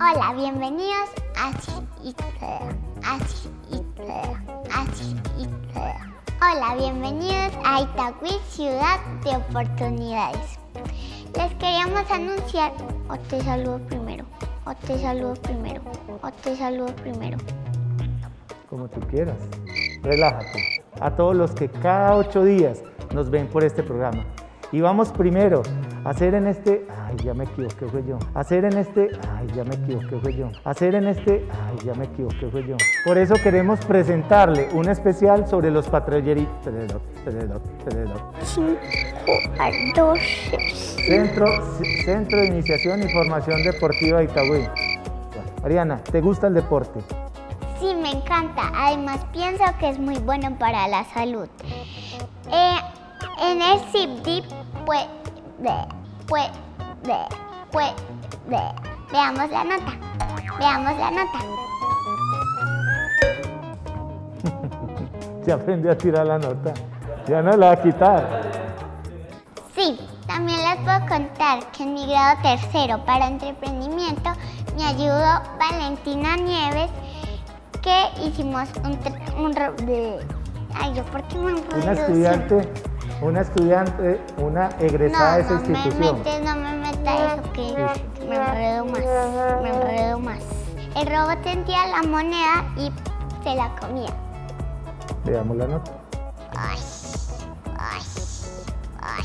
Hola, bienvenidos a. Hola, bienvenidos a Itagüí, ciudad de oportunidades. Les queríamos anunciar, o te saludo primero, o te saludo primero, o te saludo primero. Como tú quieras. Relájate. A todos los que cada ocho días nos ven por este programa. Y vamos primero hacer en este, ay, ya me equivoqué, fue yo. Hacer en este, ay, ya me equivoqué, fue yo. Hacer en este, ay, ya me equivoqué, fue yo. Por eso queremos presentarle un especial sobre los patrulleritos. Perdón, perdón, perdón. 5 al 12. Centro, Centro de Iniciación y Formación Deportiva de Itagüí. Mariana, ¿te gusta el deporte? Sí, me encanta. Además, pienso que es muy bueno para la salud. Eh, en el pues, pues, veamos la nota. Veamos la nota. Se aprendió a tirar la nota. Ya no la va a quitar. Sí, también les puedo contar que en mi grado tercero para entretenimiento me ayudó Valentina Nieves que hicimos un... un Ay, ¿yo por qué me? Una estudiante, una estudiante, una egresada de esa No, no me institución. metes, no me meta eso que me enredo más, me enredo más. El robot sentía la moneda y se la comía. Veamos la nota. Ay, ay, ay.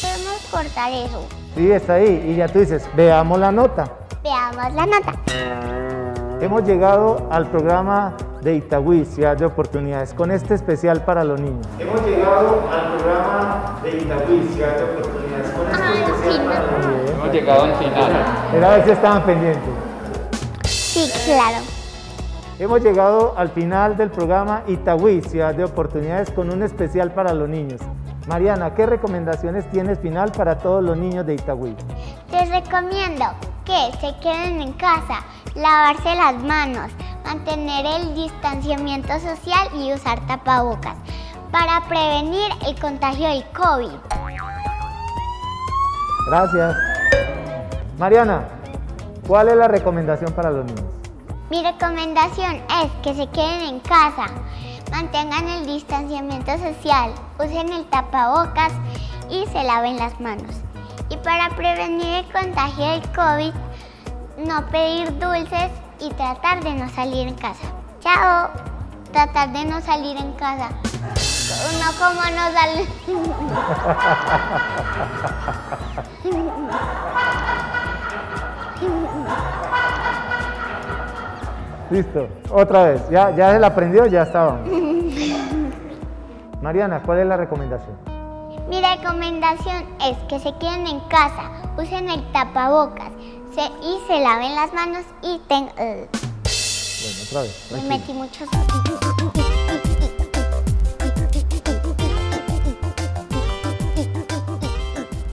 Podemos cortar eso. Sí, está ahí. Y ya tú dices, veamos la nota. Veamos la nota. Hemos llegado al programa de Itagüí, Ciudad de Oportunidades, con este especial para los niños. Hemos llegado al programa de Itagüí, Ciudad de Oportunidades, con este Ay, especial sí, para los niños. Hemos llegado al final. Era a ver si estaban pendientes. Sí, claro. Hemos llegado al final del programa Itagüí, Ciudad de Oportunidades, con un especial para los niños. Mariana, ¿qué recomendaciones tienes final para todos los niños de Itagüí? Les recomiendo que se queden en casa, lavarse las manos, mantener el distanciamiento social y usar tapabocas para prevenir el contagio del COVID. Gracias. Mariana, ¿cuál es la recomendación para los niños? Mi recomendación es que se queden en casa, mantengan el distanciamiento social, usen el tapabocas y se laven las manos. Y para prevenir el contagio del COVID, no pedir dulces y tratar de no salir en casa. Chao. Tratar de no salir en casa. No como no sale. Listo, otra vez. ¿Ya, ya se la aprendió? Ya estaba. Mariana, ¿cuál es la recomendación? Mi recomendación es que se queden en casa, usen el tapabocas y se laven las manos y ten- Bueno, otra vez. me metí mucho.